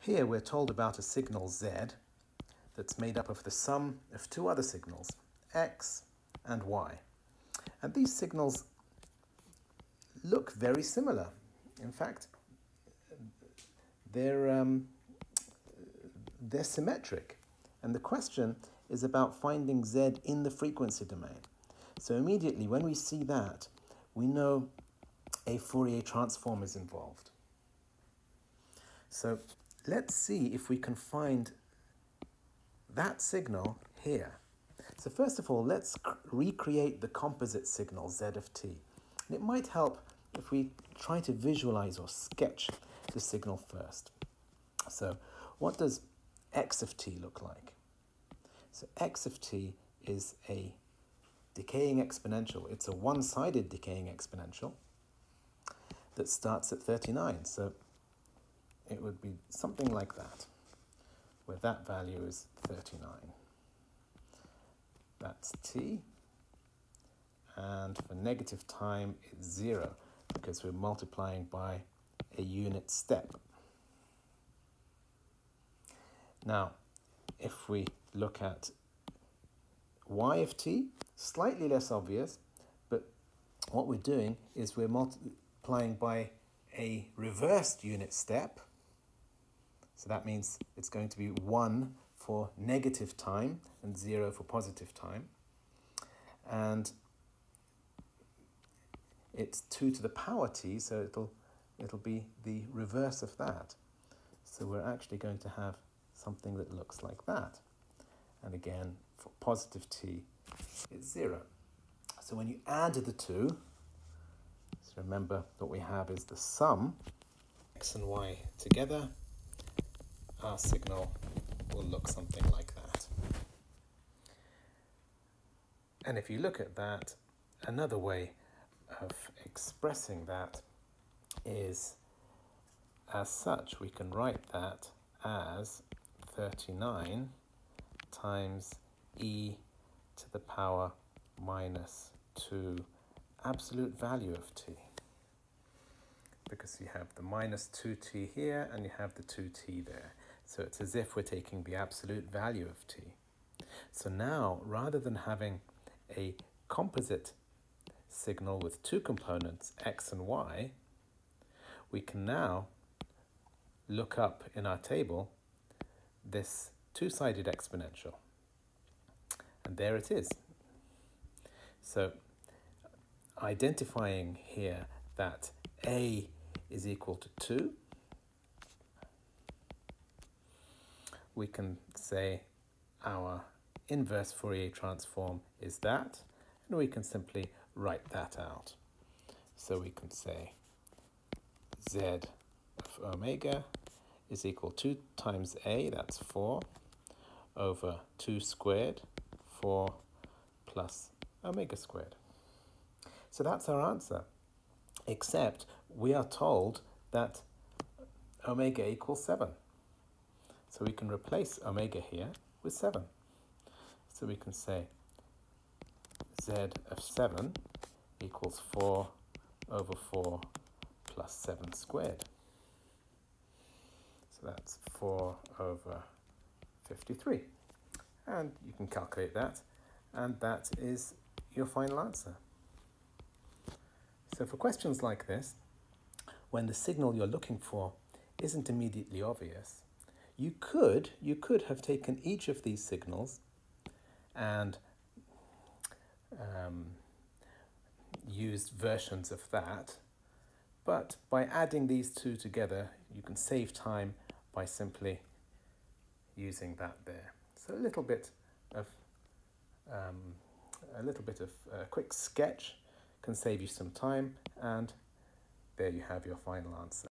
Here we're told about a signal z that's made up of the sum of two other signals, x and y. And these signals look very similar. In fact, they're, um, they're symmetric. And the question is about finding z in the frequency domain. So immediately when we see that, we know a Fourier transform is involved. So let's see if we can find that signal here. So first of all, let's recreate the composite signal z of t. And it might help if we try to visualize or sketch the signal first. So what does x of t look like? So x of t is a decaying exponential. It's a one-sided decaying exponential that starts at 39. So it would be something like that, where that value is 39. That's t. And for negative time, it's 0, because we're multiplying by a unit step. Now, if we look at y of t, slightly less obvious, but what we're doing is we're multiplying by a reversed unit step, so that means it's going to be 1 for negative time and 0 for positive time. And it's 2 to the power t, so it'll, it'll be the reverse of that. So we're actually going to have something that looks like that. And again, for positive t, it's 0. So when you add the two, so remember what we have is the sum, x and y together, our signal will look something like that. And if you look at that, another way of expressing that is as such. We can write that as 39 times e to the power minus 2 absolute value of t because you have the minus 2t here and you have the 2t there. So it's as if we're taking the absolute value of t. So now, rather than having a composite signal with two components, x and y, we can now look up in our table this two-sided exponential. And there it is. So identifying here that a is equal to 2 we can say our inverse Fourier transform is that, and we can simply write that out. So we can say z of omega is equal to 2 times a, that's 4, over 2 squared, 4 plus omega squared. So that's our answer, except we are told that omega equals 7. So we can replace omega here with 7. So we can say z of 7 equals 4 over 4 plus 7 squared. So that's 4 over 53. And you can calculate that, and that is your final answer. So for questions like this, when the signal you're looking for isn't immediately obvious, you could, you could have taken each of these signals and um, used versions of that, but by adding these two together, you can save time by simply using that there. So a little bit of um, a little bit of a quick sketch can save you some time and there you have your final answer.